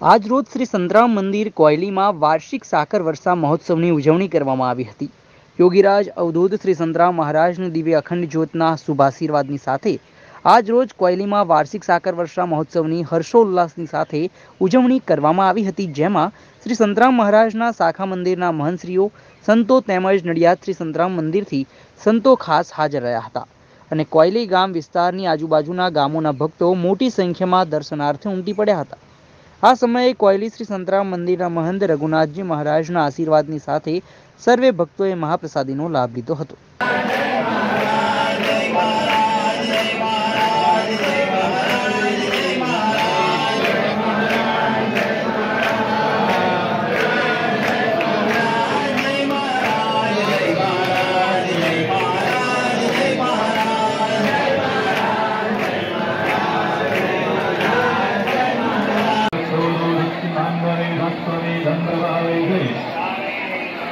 આજરોજ શ્રી સંતરામ મંદિર કોયલીમાં વાર્ષિક સાકર વર્ષા મહોત્સવની ઉજવણી કરવામાં આવી હતી. યોગીરાજ અવધૂત શ્રી સંતરામ મહારાજની દિવ્ય અખંડ જ્યોતના શુભાશીર્વાદની સાથે આજરોજ કોયલીમાં વાર્ષિક સાકર વર્ષા મહોત્સવની હર્ષોલ્લાસની સાથે ઉજવણી કરવામાં આવી હતી, જેમાં શ્રી સંતરામ મહારાજના શાખા મંદિરના મહંતશ્રીઓ, સંતો તેમજ નડિયાદ શ્રી સંતરામ મંદિરથી સંતો ખાસ હાજર રહ્યા હતા. અને કોયલી ગામ વિસ્તારની આજુબાજુના ગામોના ભક્તો મોટી સંખ્યામાં દર્શનાર્થે ઉમટી પડ્યા હતા. આ સમયે કોયલી શ્રી સંતરામ મંદિરના મહંત રઘુનાથજી મહારાજના આશીર્વાદની સાથે સર્વે ભક્તોએ મહાપ્રસાદીનો લાભ લીધો હતો.